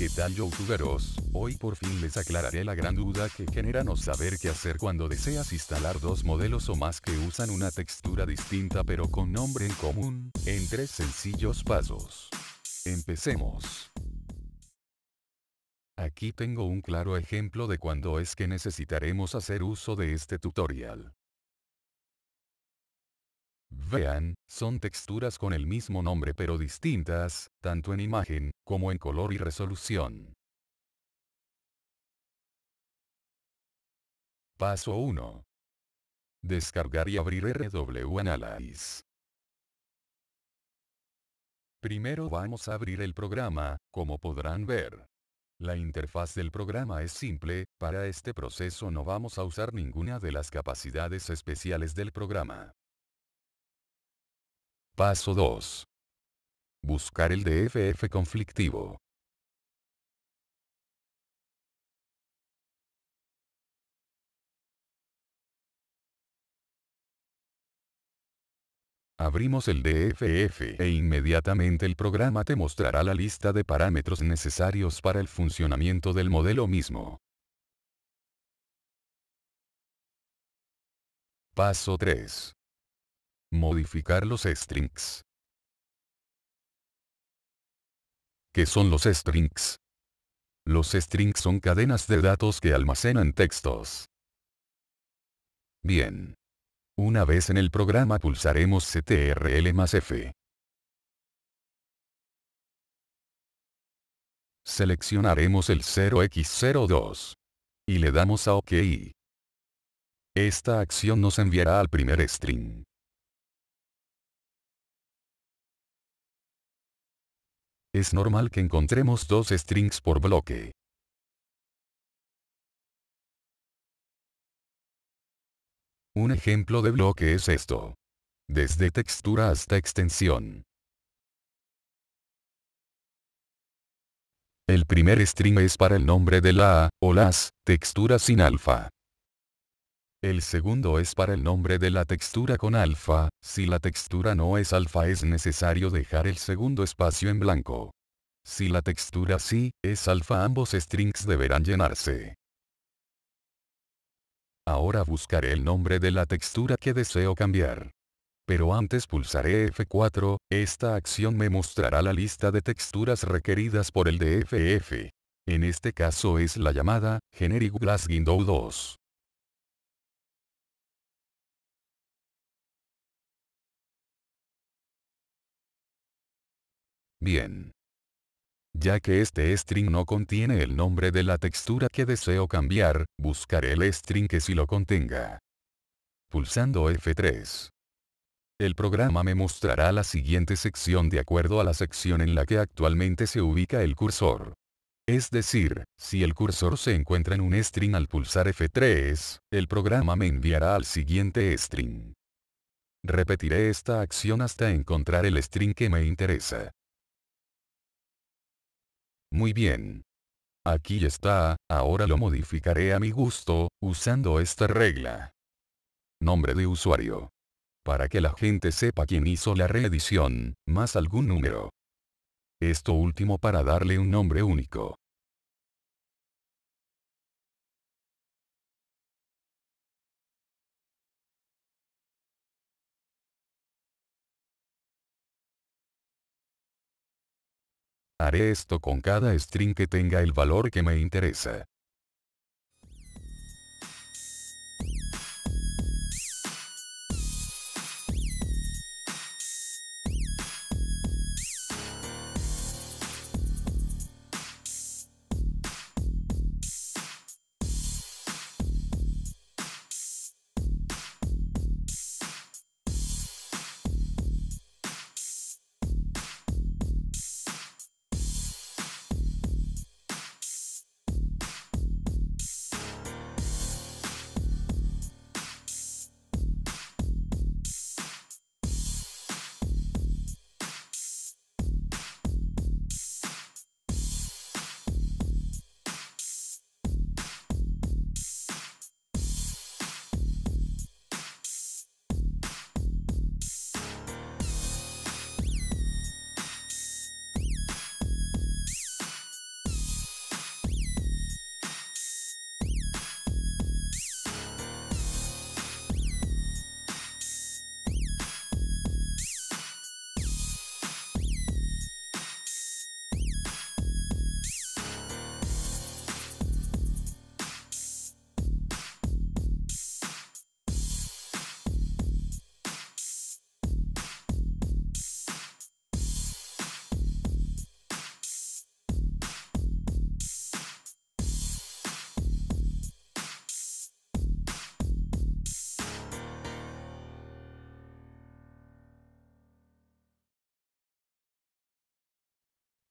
¿Qué tal youtuberos? Hoy por fin les aclararé la gran duda que genera no saber qué hacer cuando deseas instalar dos modelos o más que usan una textura distinta pero con nombre en común, en tres sencillos pasos. Empecemos. Aquí tengo un claro ejemplo de cuando es que necesitaremos hacer uso de este tutorial. Vean, son texturas con el mismo nombre pero distintas, tanto en imagen, como en color y resolución. Paso 1. Descargar y abrir RW Analyze. Primero vamos a abrir el programa, como podrán ver. La interfaz del programa es simple, para este proceso no vamos a usar ninguna de las capacidades especiales del programa. Paso 2. Buscar el DFF conflictivo. Abrimos el DFF e inmediatamente el programa te mostrará la lista de parámetros necesarios para el funcionamiento del modelo mismo. Paso 3. Modificar los strings. ¿Qué son los strings? Los strings son cadenas de datos que almacenan textos. Bien. Una vez en el programa pulsaremos CTRL más F. Seleccionaremos el 0x02. Y le damos a OK. Esta acción nos enviará al primer string. Es normal que encontremos dos strings por bloque. Un ejemplo de bloque es esto. Desde textura hasta extensión. El primer string es para el nombre de la, o las, texturas sin alfa. El segundo es para el nombre de la textura con alfa, si la textura no es alfa es necesario dejar el segundo espacio en blanco. Si la textura sí, es alfa ambos strings deberán llenarse. Ahora buscaré el nombre de la textura que deseo cambiar. Pero antes pulsaré F4, esta acción me mostrará la lista de texturas requeridas por el DFF. En este caso es la llamada, Generic Glass Window 2. Bien. Ya que este string no contiene el nombre de la textura que deseo cambiar, buscaré el string que sí lo contenga. Pulsando F3. El programa me mostrará la siguiente sección de acuerdo a la sección en la que actualmente se ubica el cursor. Es decir, si el cursor se encuentra en un string al pulsar F3, el programa me enviará al siguiente string. Repetiré esta acción hasta encontrar el string que me interesa. Muy bien. Aquí está, ahora lo modificaré a mi gusto, usando esta regla. Nombre de usuario. Para que la gente sepa quién hizo la reedición, más algún número. Esto último para darle un nombre único. Haré esto con cada string que tenga el valor que me interesa.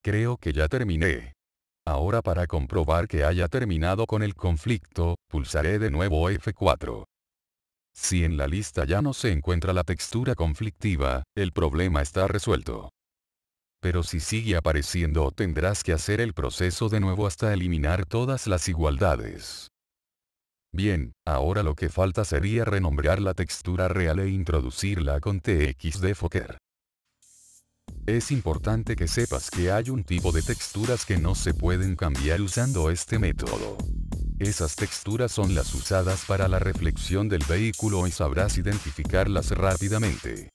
Creo que ya terminé. Ahora para comprobar que haya terminado con el conflicto, pulsaré de nuevo F4. Si en la lista ya no se encuentra la textura conflictiva, el problema está resuelto. Pero si sigue apareciendo tendrás que hacer el proceso de nuevo hasta eliminar todas las igualdades. Bien, ahora lo que falta sería renombrar la textura real e introducirla con TXDFoker. Es importante que sepas que hay un tipo de texturas que no se pueden cambiar usando este método. Esas texturas son las usadas para la reflexión del vehículo y sabrás identificarlas rápidamente.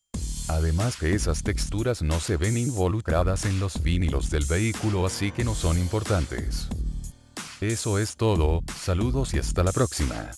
Además que esas texturas no se ven involucradas en los vinilos del vehículo así que no son importantes. Eso es todo, saludos y hasta la próxima.